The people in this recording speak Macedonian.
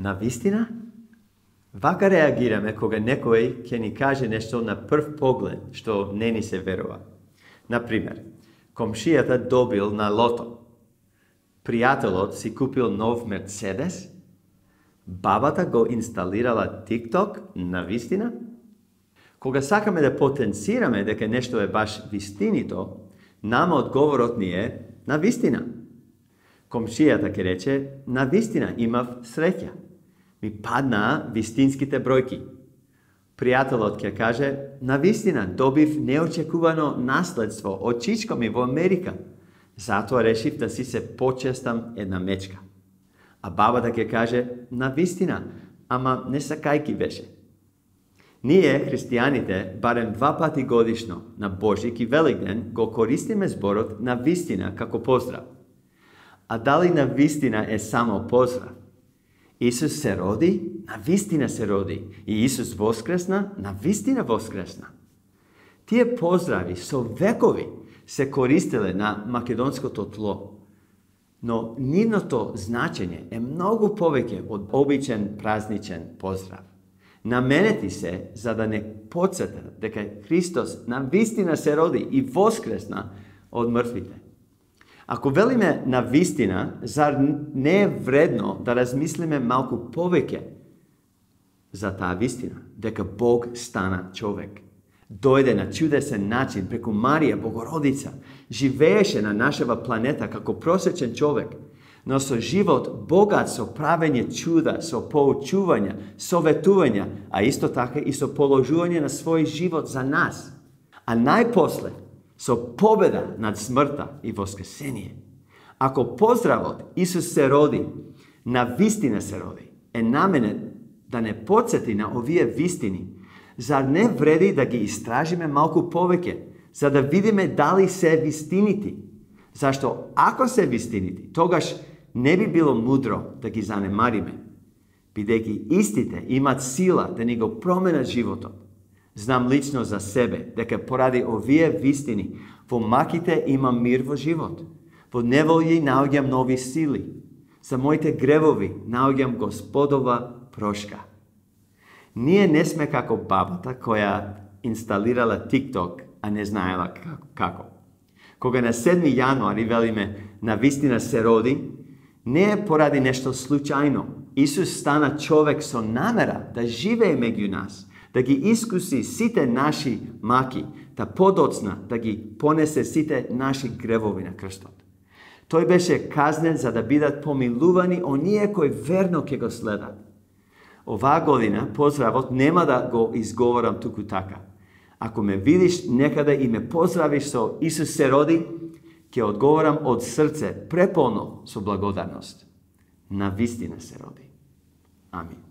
На вистина? Вака реагираме кога некој ќе ни каже нешто на прв поглед што не ни се верува. Например, комшијата добил на лото. Пријателот си купил нов Мерцедес, бабата го инсталирала TikTok на вистина? Кога сакаме да потенцираме дека нешто е баш вистинито, нама одговорот ни е на вистина. Комшијата ке рече, на вистина имав среќа. Ми паднаа вистинските бројки. Пријателот ќе каже, на вистина добив неочекувано наследство од чичко ми во Америка. Затоа решив да си се почестам една мечка. А бабата ќе каже, на вистина, ама не сакајки беше. Ние, христијаните, барем два пати годишно, на Божик и Великден, го користиме зборот на вистина како поздрав. А дали на вистина е само поздрав? Исус се роди, на вистина се роди. И Исус воскресна, на вистина воскресна. Тие поздрави со векови се користеле на македонското тло. Но нивното значење е многу повеќе од обичен празничен поздрав. Наменети се за да не подсета дека Христос на вистина се роди и воскресна од мртвите. Ако велиме на вистина, зар не е вредно да размислиме малку повеќе за таа вистина, дека Бог стана човек. Дојде на чудесен начин преку Марија Богородица, живееше на нашава планета како просечен човек, но со живот богат со правење чуда, со поучување, советување, а исто така и со положување на свој живот за нас. А најпосле, со победа над смртта и воскресение. Ако поздравот Исус се роди, на вистина се роди, е наменет да не подсети на овие вистини, зар не вреди да ги истражиме малку повеќе, за да видиме дали се вистините? Зашто ако се вистините, тогаш не би било мудро да ги занемариме, бидејќи истите имат сила да ни го променат животот Знам лично за себе дека поради овие вистини во маките имам мир во живот. Во неволји наоѓам нови сили. За моите гревови наоѓам Господова прошка. Ние не сме како бабата која инсталирала TikTok, а не знаела како. Кога на 7 јануари велиме на вистина се роди, не е поради нешто случајно. Исус стана човек со намера да живее меѓу нас – да ги искуси сите наши маки, да подоцна да ги понесе сите наши гревови на крстот. Тој беше казнен за да бидат помилувани оние кои верно ќе го следат. Оваа година поздравот нема да го изговорам туку така. Ако ме видиш некаде и ме поздравиш со Исус се роди, ќе одговорам од срце преполно со благодарност. На вистина се роди. Амин.